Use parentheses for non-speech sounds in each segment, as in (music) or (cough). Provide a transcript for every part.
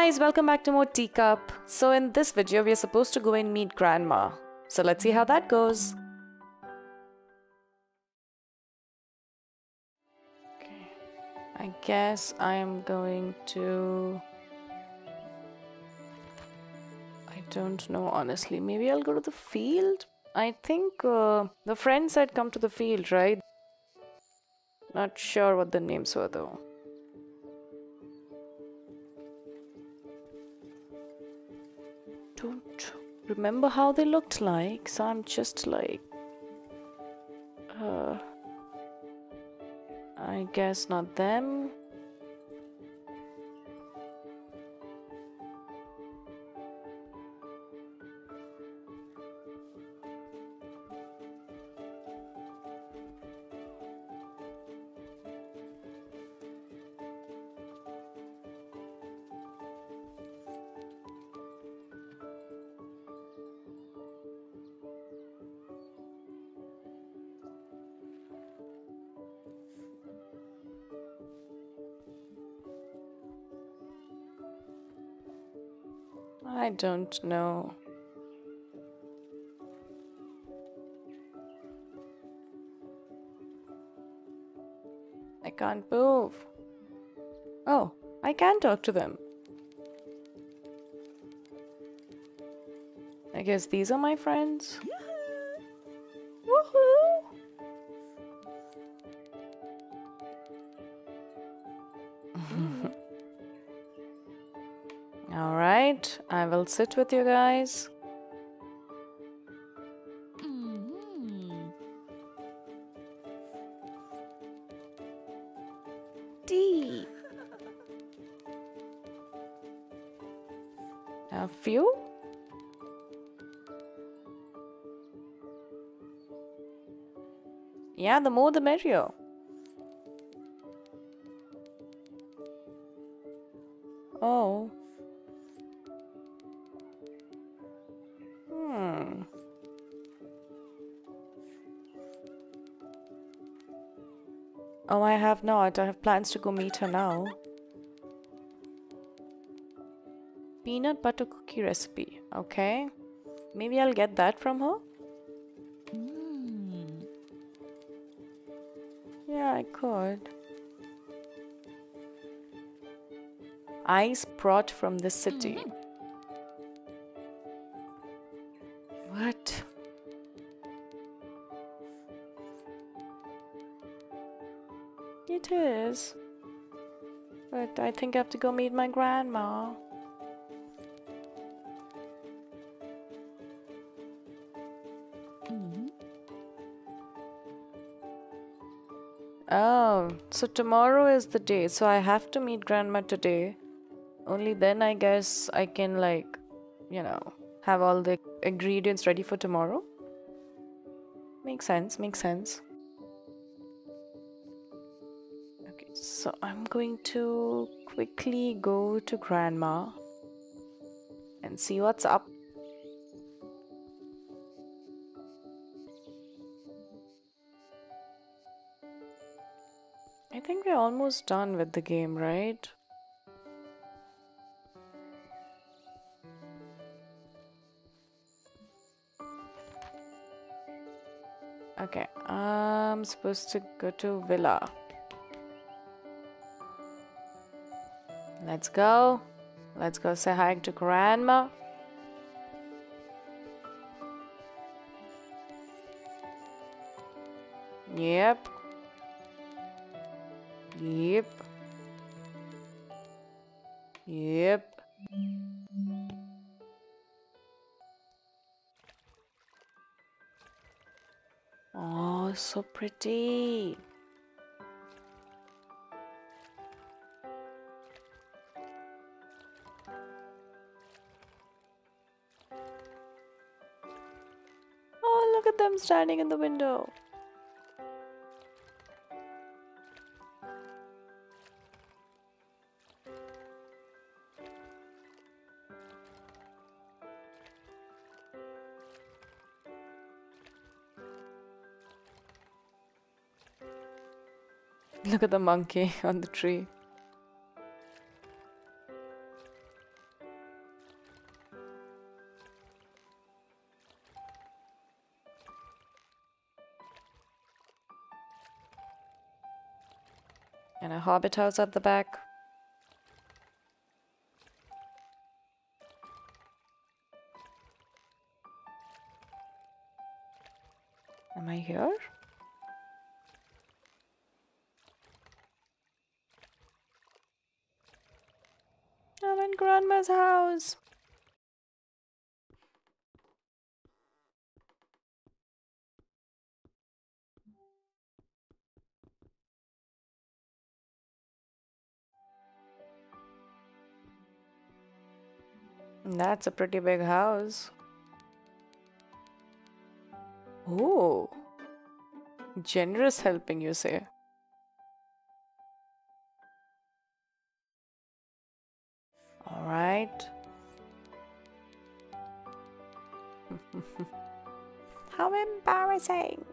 guys, welcome back to more Teacup. So in this video, we are supposed to go and meet Grandma. So let's see how that goes. Okay. I guess I am going to... I don't know, honestly. Maybe I'll go to the field? I think uh, the friends had come to the field, right? Not sure what the names were though. Remember how they looked like, so I'm just like. Uh. I guess not them. I don't know. I can't move. Oh, I can talk to them. I guess these are my friends. Right, I will sit with you guys. Mm-hmm. D. A few? Yeah, the more the merrier. Have not. I have plans to go meet her now. Peanut butter cookie recipe. Okay. Maybe I'll get that from her. Hmm. Yeah, I could. Ice brought from the city. What? But I think I have to go meet my grandma. Mm-hmm. Oh, so tomorrow is the day. So I have to meet grandma today. Only then I guess I can, like, you know, have all the ingredients ready for tomorrow. Makes sense, makes sense. So I'm going to quickly go to grandma and see what's up. I think we're almost done with the game, right? Okay, I'm supposed to go to Villa. Let's go. Let's go say hi to Grandma. Yep. Yep. Yep. Oh, so pretty. Them standing in the window. Look at the monkey (laughs) on the tree. Hobbit house at the back. Am I here? I'm in Grandma's house. That's a pretty big house. Oh, generous helping, you say? All right. (laughs) How embarrassing!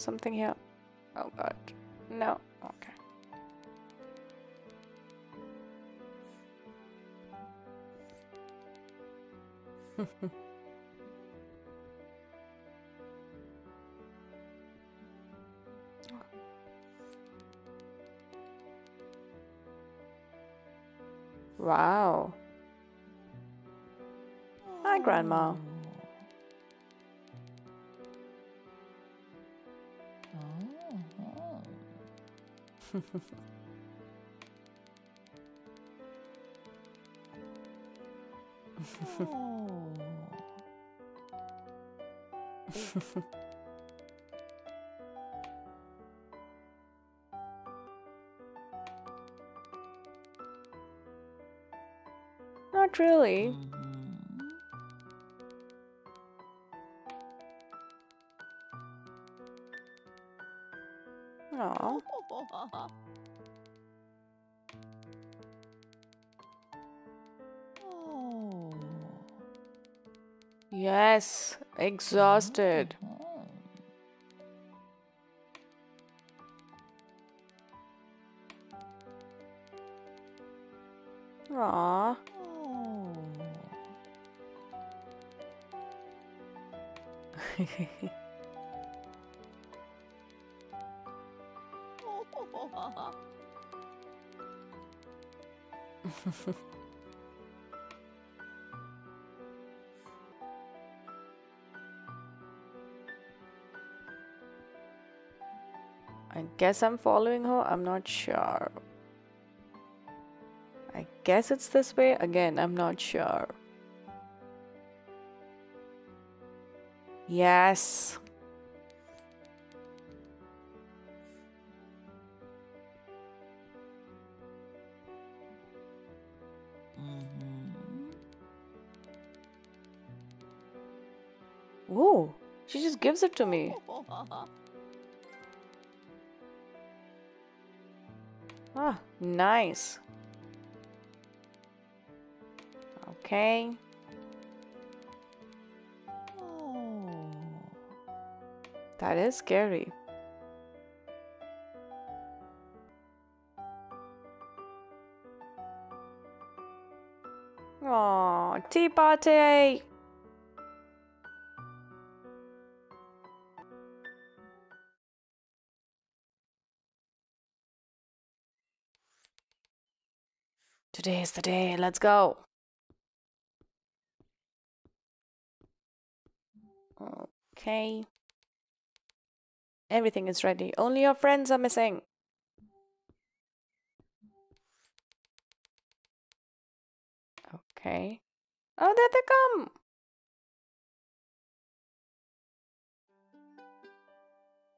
There was something here. Oh god. No. Okay. (laughs) wow. Hi, Grandma. Not really. Hmm. Yes, exhausted. Aw. (laughs) (laughs) I guess I'm following her. I'm not sure. I guess it's this way. Again, I'm not sure. Yes. Mm-hmm. Ooh, she just gives it to me. (laughs) Ah, nice. Okay. That is scary. Aw, tea party! Today is the day. Let's go. Okay. Everything is ready. Only your friends are missing. Okay. Oh, there they come.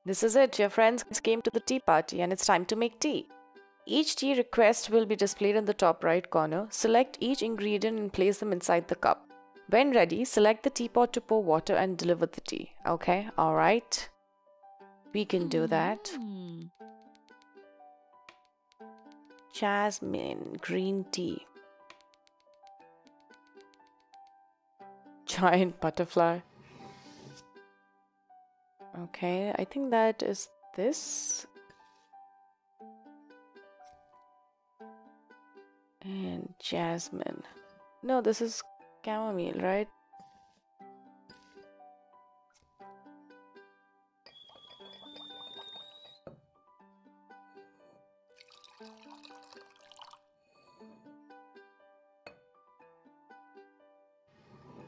This is it. Your friends came to the tea party and it's time to make tea. Each tea request will be displayed in the top right corner. Select each ingredient and place them inside the cup. When ready, select the teapot to pour water and deliver the tea. Okay, alright. We can do that. Hmm. Jasmine green tea. Giant butterfly. Okay, I think that is this. And jasmine. No, this is chamomile, right?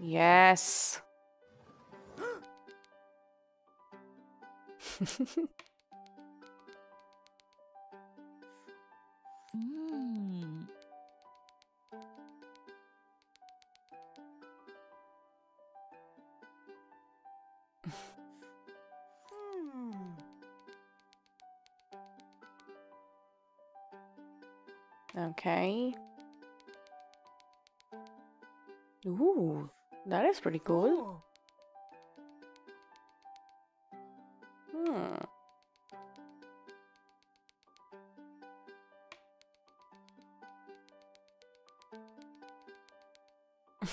Yes. (gasps) (laughs) Okay. Ooh, that is pretty cool. Hmm. (laughs)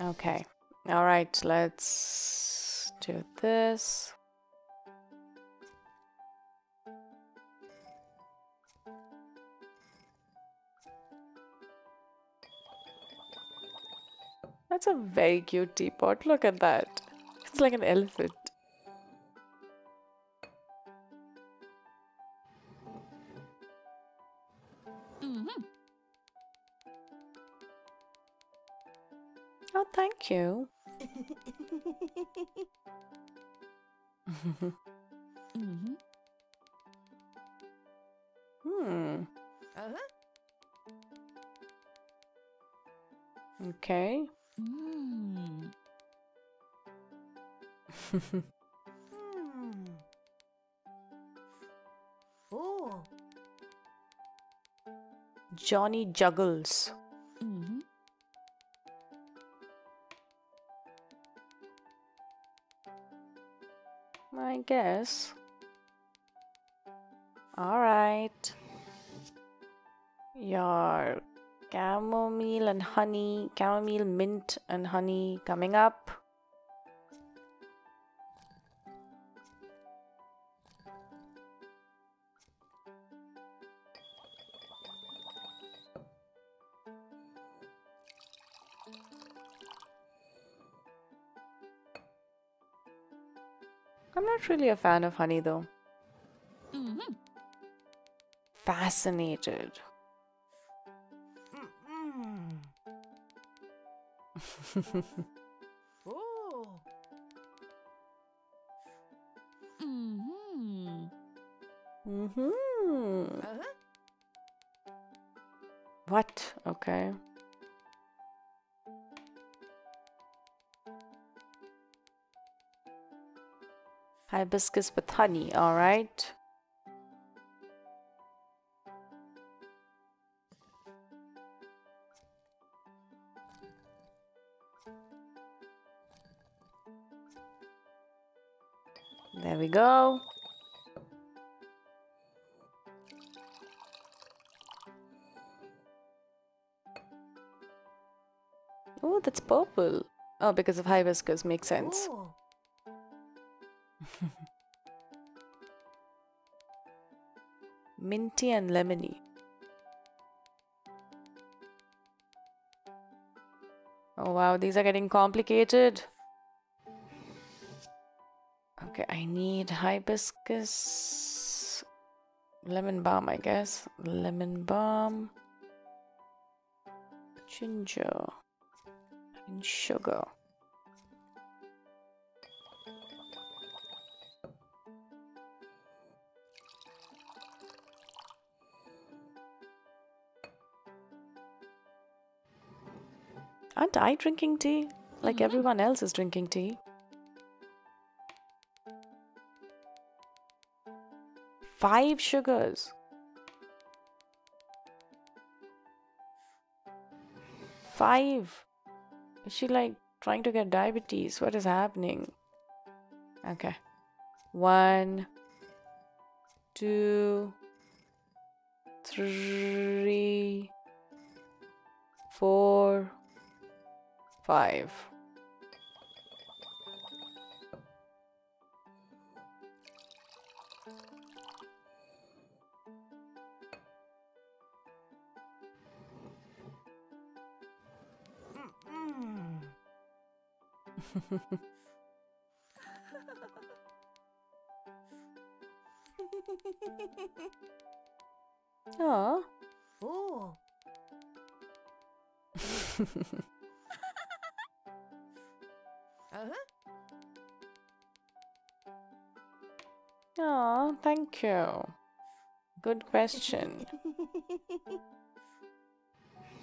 okay. All right, let's do this. That's a very cute teapot. Look at that. It's like an elephant. Mhm. Oh, thank you. Mhm. hmm. Uh-huh. Okay. (laughs) Mm. Oh. Johnny Juggles. Guess. Alright. Your chamomile and honey, chamomile, mint, and honey coming up. Not really a fan of honey though. Mhm. Fascinated. Mm-mm. Oh. Mhm. mm-hmm. Uh-huh. What? Okay. Hibiscus with honey, alright. There we go. Oh, that's purple. Oh, because of hibiscus, makes sense. (laughs) Minty and lemony. Oh wow, these are getting complicated. Okay, I need hibiscus. Lemon balm, I guess. Lemon balm. Ginger. And sugar. Aren't I drinking tea? Like Mhm. everyone else is drinking tea. Five sugars. Five. Is she like trying to get diabetes? What is happening? Okay. One, two, three, four, Five. (laughs) Oh. (laughs) Uh-huh. Aw, thank you. Good question. (laughs)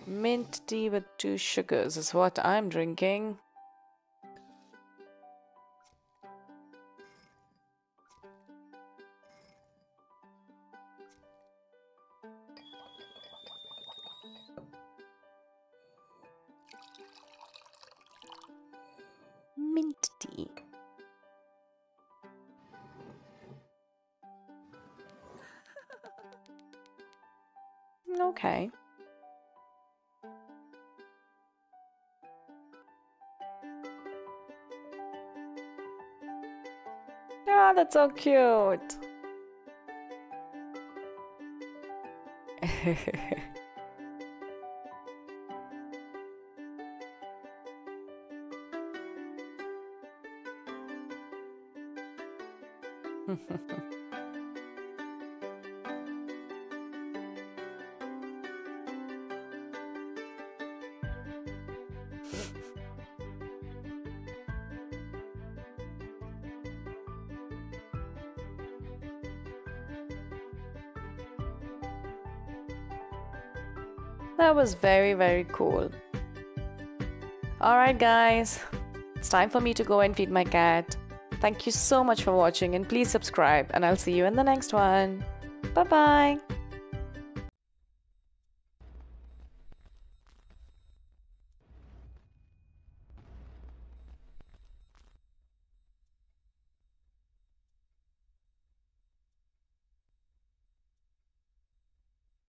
Mint tea with two sugars is what I'm drinking. Okay. Ah, that's so cute. (laughs) (laughs) That was very, very cool. Alright, guys, it's time for me to go and feed my cat. Thank you so much for watching, and please subscribe, and I'll see you in the next one. Bye bye.